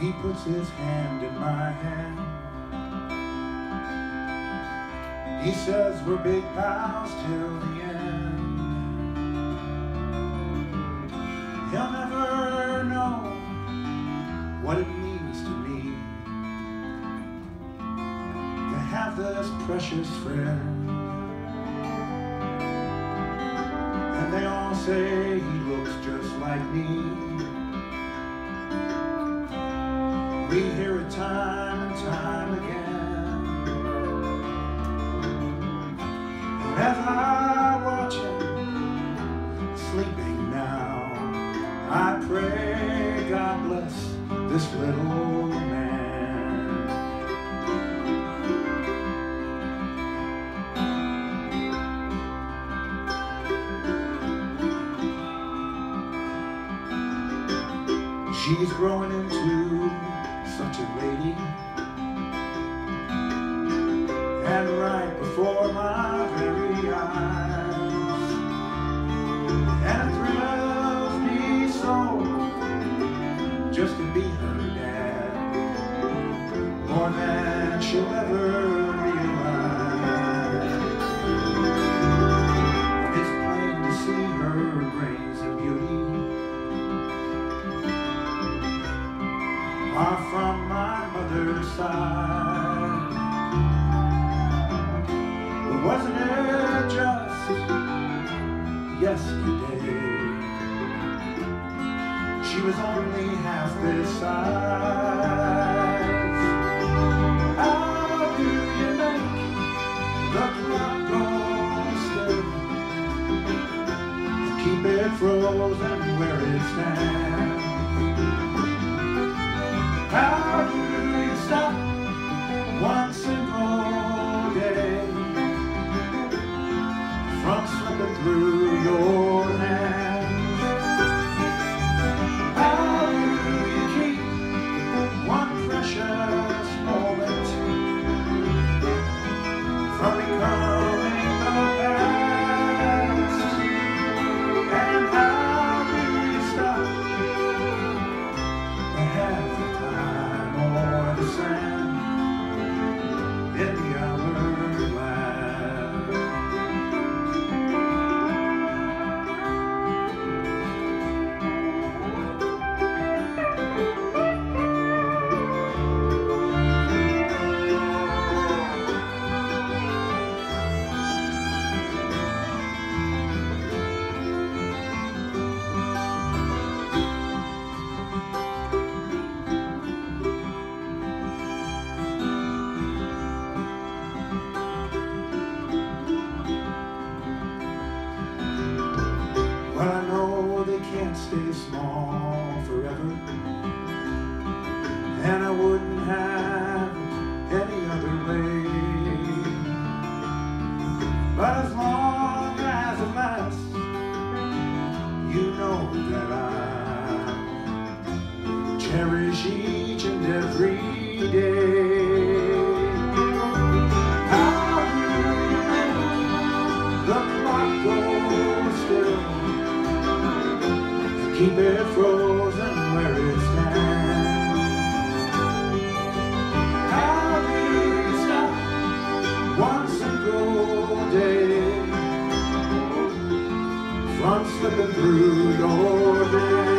He puts his hand in my hand. He says we're big pals till the end. He'll never know what it means to me to have this precious friend. And they all say he looks just like me. We hear it time and time again. As I watch him sleeping now, I pray God bless this little man. She's growing into such a lady. And right before my very eyes. And it thrills me so Just to be her dad. More than she'll ever are from my mother's side. Wasn't it just yesterday? She was only half this size. How do you make the clock go still? Keep it frozen where it stands. How do you stop stay small forever, and I wouldn't have any other way. But as long as it lasts, you know that I cherish each and every day. Keep it frozen where it stands. How do you stop one single day from slipping through your day?